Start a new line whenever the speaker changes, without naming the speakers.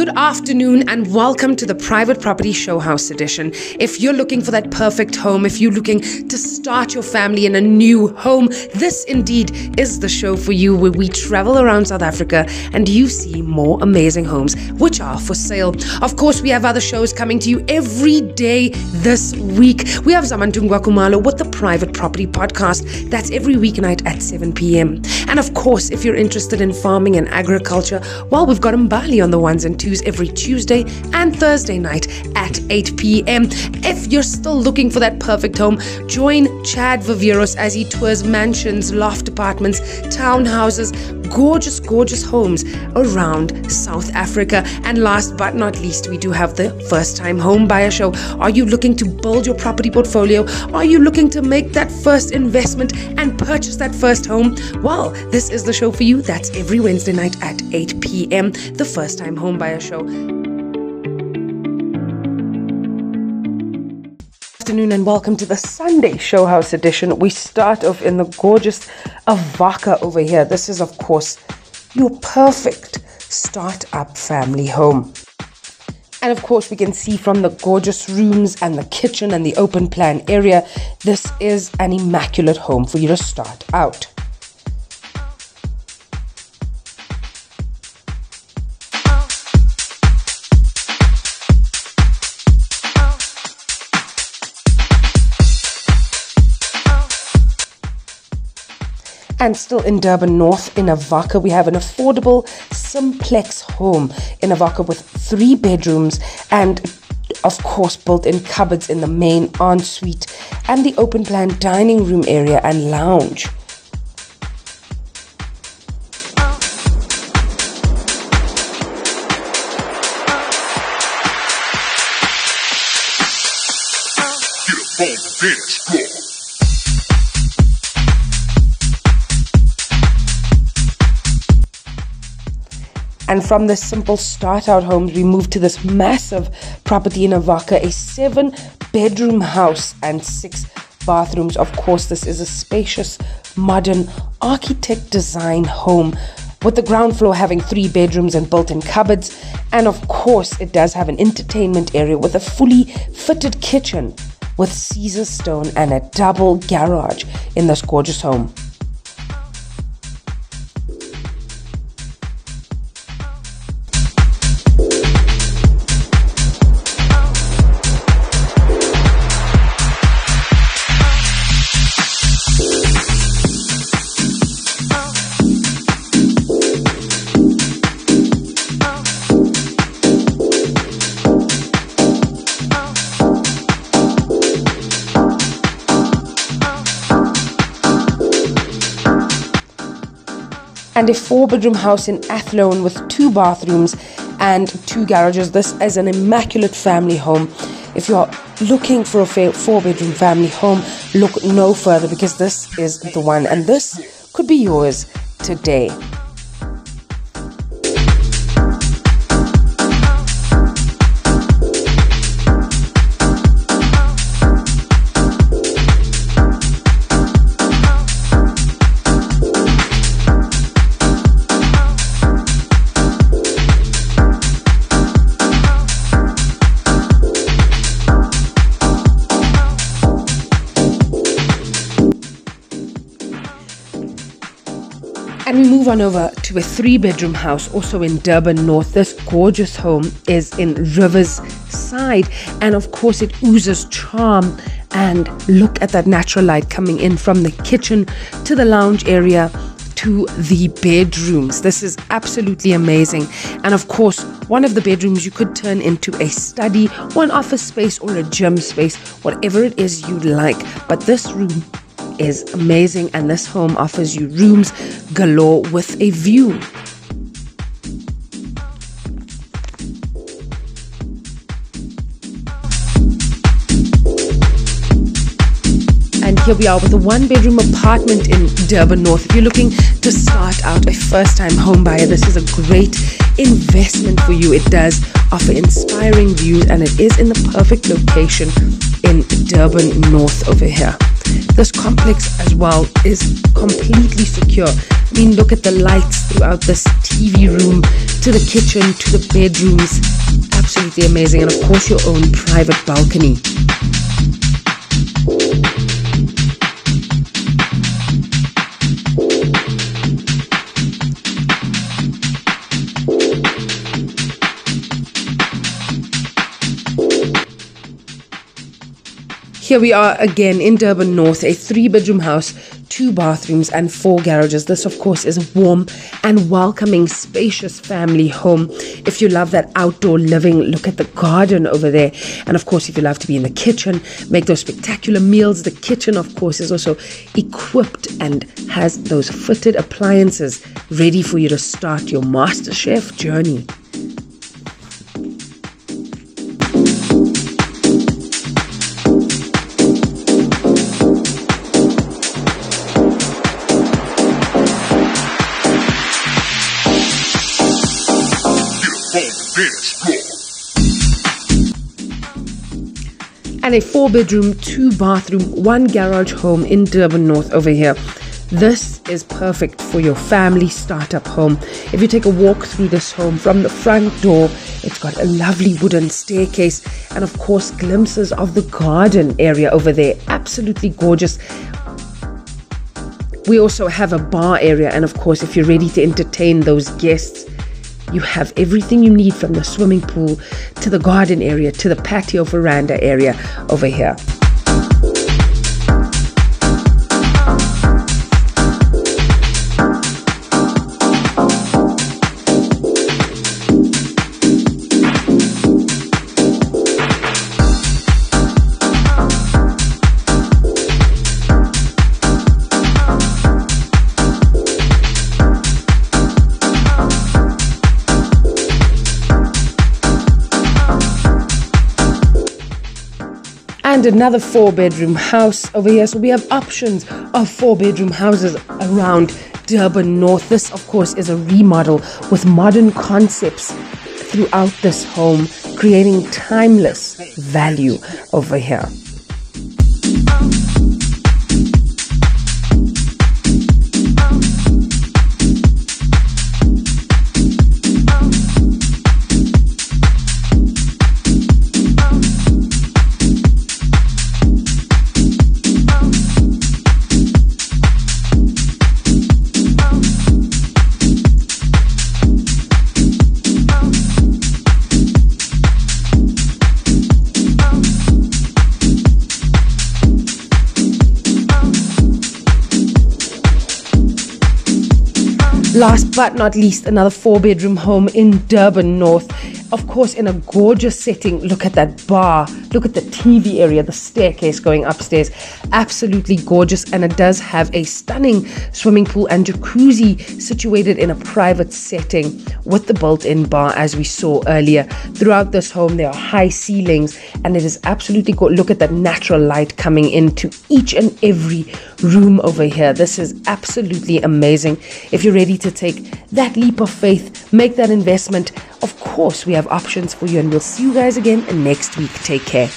Good afternoon and welcome to the Private Property Showhouse edition. If you're looking for that perfect home, if you're looking to start your family in a new home, this indeed is the show for you where we travel around South Africa and you see more amazing homes which are for sale. Of course, we have other shows coming to you every day this week. We have Zamantungwa Khumalo with the Private Property Podcast. That's every weeknight at 7 p.m. And of course, if you're interested in farming and agriculture, well, we've got Mbali on the ones and every Tuesday and Thursday night at 8 p.m. If you're still looking for that perfect home, join Chad Viveros as he tours mansions, loft apartments, townhouses, gorgeous, gorgeous homes around South Africa. And last but not least, we do have the first time home buyer show. Are you looking to build your property portfolio? Are you looking to make that first investment and purchase that first home? Well, this is the show for you. That's every Wednesday night at 8 p.m. The first time home buyer show. Afternoon and welcome to the Sunday Showhouse edition. We start off in the gorgeous Avoca over here. This is, of course, your perfect start-up family home. And of course, we can see from the gorgeous rooms and the kitchen and the open plan area, this is an immaculate home for you to start out. And still in Durban North, in Avoca, we have an affordable simplex home in Avoca with three bedrooms and of course, built in cupboards in the main ensuite and the open plan dining room area and lounge. And from this simple start out homes, we moved to this massive property in Avoca, a seven bedroom house and six bathrooms. Of course, this is a spacious, modern, architect design home with the ground floor having three bedrooms and built in cupboards. And of course, it does have an entertainment area with a fully fitted kitchen with Caesar stone and a double garage in this gorgeous home. And a four bedroom house in Athlone with two bathrooms and two garages. This is an immaculate family home. If you're looking for a four bedroom family home, look no further because this is the one, and this could be yours today. And we move on over to a three bedroom house also in Durban North. This gorgeous home is in Rivers Side, and of course, it oozes charm. And look at that natural light coming in from the kitchen to the lounge area to the bedrooms. This is absolutely amazing. And of course, one of the bedrooms you could turn into a study, one office space, or a gym space, whatever it is you'd like. But this room is amazing, and this home offers you rooms galore with a view. And here we are with a one bedroom apartment in Durban North. If you're looking to start out a first time home buyer, this is a great investment for you. It does offer inspiring views and it is in the perfect location in Durban North over here. This complex as well is completely secure. I mean, look at the lights throughout this TV room, to the kitchen, to the bedrooms. Absolutely amazing. And of course, your own private balcony. Here we are again in Durban North, a three bedroom house, two bathrooms, and four garages. This, of course, is a warm and welcoming, spacious family home. If you love that outdoor living, look at the garden over there. And of course, if you love to be in the kitchen, make those spectacular meals, the kitchen, of course, is also equipped and has those fitted appliances ready for you to start your master chef journey. And a four bedroom, two bathroom, one garage home in Durban North over here. This is perfect for your family startup home. If you take a walk through this home from the front door, it's got a lovely wooden staircase and, of course, glimpses of the garden area over there. Absolutely gorgeous. We also have a bar area, and of course, if you're ready to entertain those guests, you have everything you need from the swimming pool to the garden area to the patio veranda area over here. And another four bedroom house over here. So we have options of four bedroom houses around Durban North. This, of course, is a remodel with modern concepts throughout this home, creating timeless value over here. Last but not least, another four bedroom home in Durban North of course, in a gorgeous setting. Look at that bar. Look at the TV area, the staircase going upstairs. Absolutely gorgeous. And it does have a stunning swimming pool and jacuzzi situated in a private setting with the built in bar, as we saw earlier. Throughout this home, there are high ceilings, and it is absolutely good. Look at that natural light coming into each and every room over here. This is absolutely amazing. If you're ready to take that leap of faith, make that investment, of course, we have options for you, and we'll see you guys again next week. Take care.